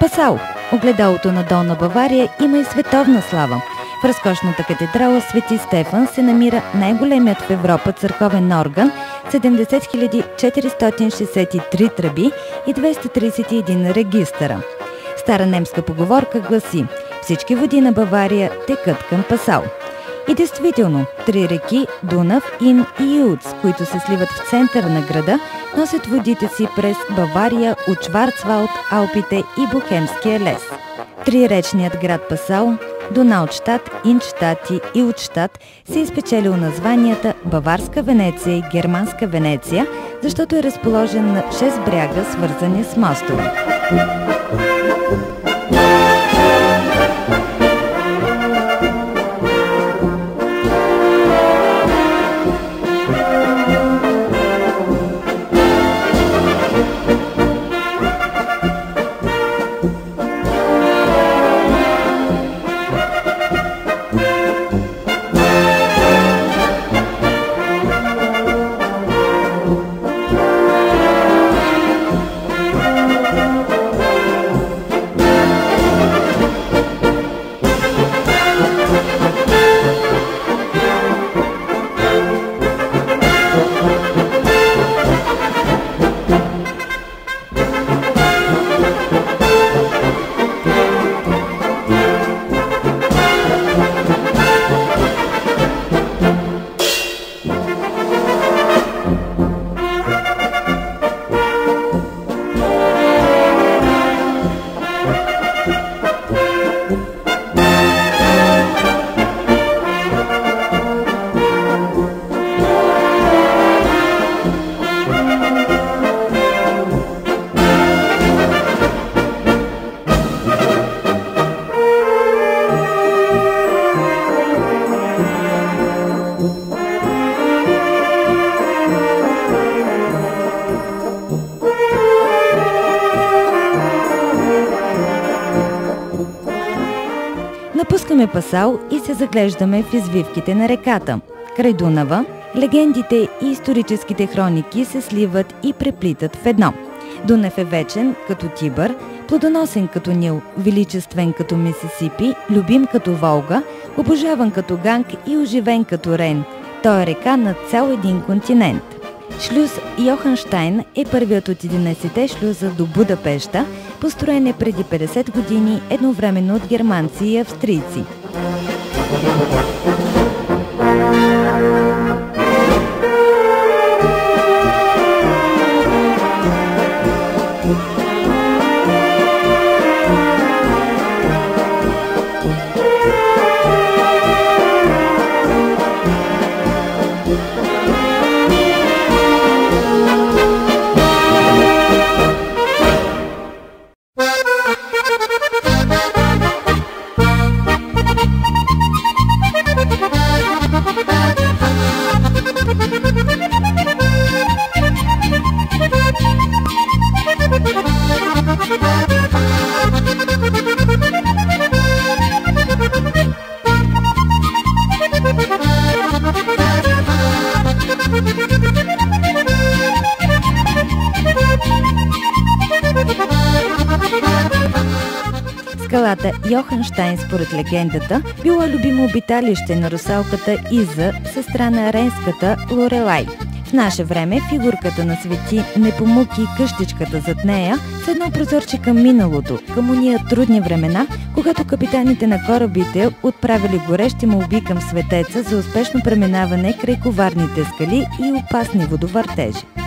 Пасал, огледалото на Долна Бавария, има и световна слава. В разкошната катедрала Свети Стефан се намира най-големият в Европа църковен орган – 70 463 тръби и 231 регистъра. Стара немска поговорка гласи Всички води на Бавария текат към Пасал. И действително, три реки Дунав, Ин и Юц, които се сливат в центъра на града, носят водите си през Бавария от Алпите и Бухемския лес. Триречният град Пасал, Донаутштадт, Инштадт и Илтштадт се е изпечелил названията Баварска Венеция и Германска Венеция, защото е разположен на 6 бряга, свързани с мостове. Напускаме Пасал и се заглеждаме в извивките на реката. Край Дунава, легендите и историческите хроники се сливат и преплитат в едно. Дунав е вечен като Тибър, плодоносен като Нил, величествен като Мисисипи, любим като Волга, обожаван като Ганг и оживен като Рен. Той е река на цял един континент. Шлюз Йоханштайн е първият от 11-те шлюза до Будапешта, построен е преди 50 години едновременно от германци и австрийци. Скалата Йоханштайн, според легендата, била любимо обиталище на русалката Иза, сестра на аренската Лорелай. В наше време фигурката на Свети Непомуки и къщичката зад нея са едно прозорче към миналото, към уния трудни времена, когато капитаните на корабите отправили горещи молби към светеца за успешно преминаване край коварните скали и опасни водовъртежи.